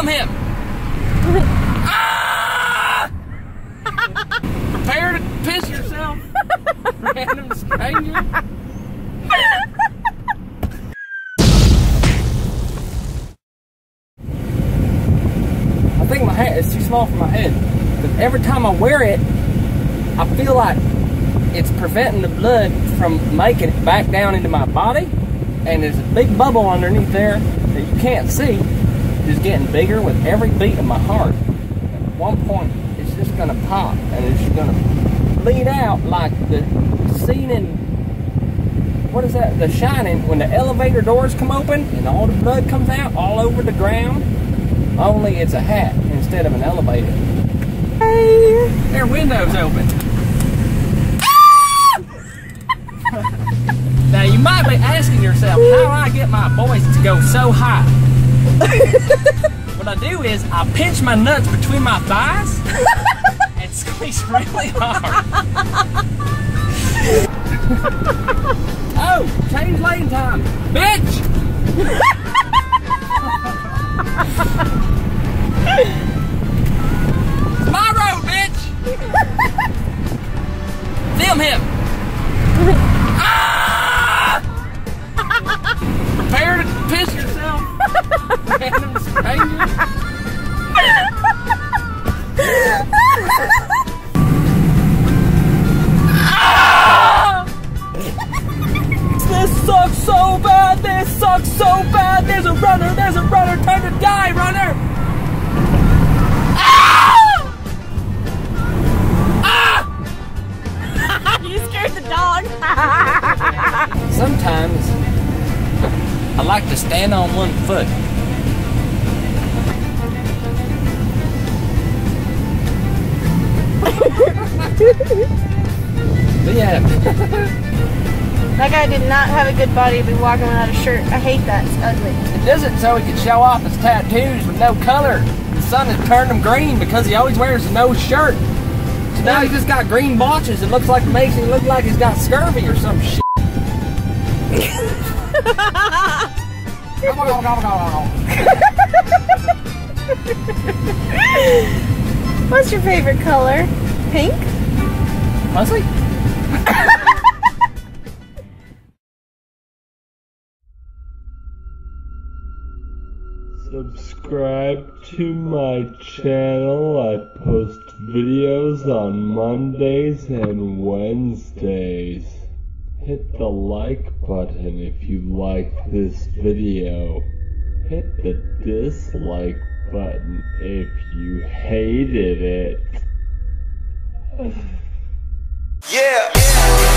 Film him! ah! Prepare to piss yourself, random stranger. I think my hat is too small for my head. But every time I wear it, I feel like it's preventing the blood from making it back down into my body. And there's a big bubble underneath there that you can't see. Just getting bigger with every beat of my heart. At one point, it's just gonna pop and it's gonna bleed out like the scene in what is that? The Shining when the elevator doors come open and all the blood comes out all over the ground. Only it's a hat instead of an elevator. Hey. Their windows open. now you might be asking yourself how I get my voice to go so high. what I do is I pinch my nuts between my thighs and squeeze really hard. oh, change lane time, bitch! My road, bitch! Film him! ah! Prepare to piss yourself, This sucks so bad, this sucks so bad. There's a runner, there's a runner, time to die, runner! Like to stand on one foot. but yeah, that guy did not have a good body to be walking without a shirt. I hate that. It's ugly. it does it so he can show off his tattoos with no color. The sun has turned him green because he always wears no shirt. So now he's just got green blotches. It looks like makes him look like he's got scurvy or some shit. What's your favorite color? Pink? Pussy? Subscribe to my channel. I post videos on Mondays and Wednesdays. Hit the like button if you like this video. Hit the dislike button if you hated it. Yeah.